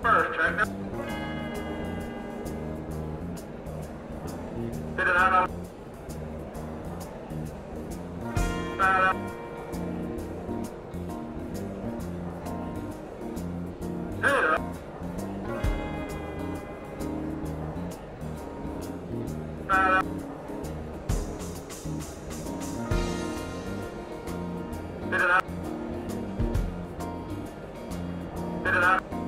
First check. Hit it out. Bad up. Hit it up.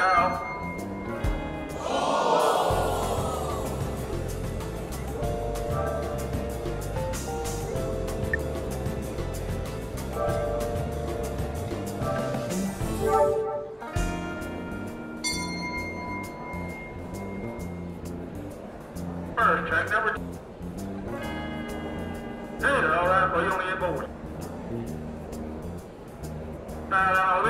go. First check number two. It all right, but you only hit board. Bad all in. Forty.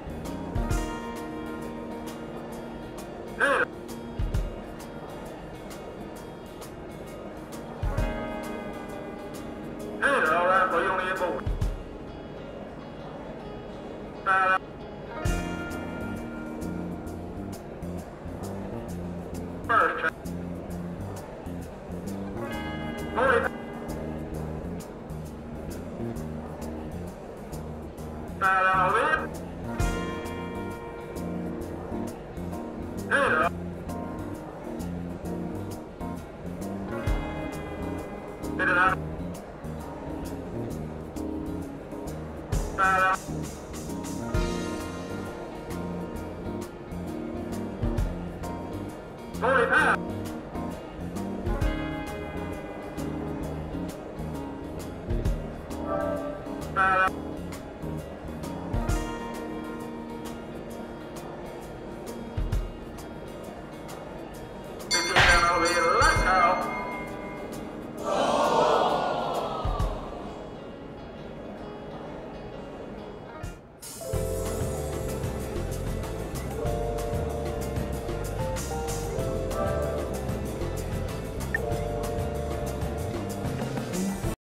Bad out. First. Forty. Bad Bad out. Forty pounds.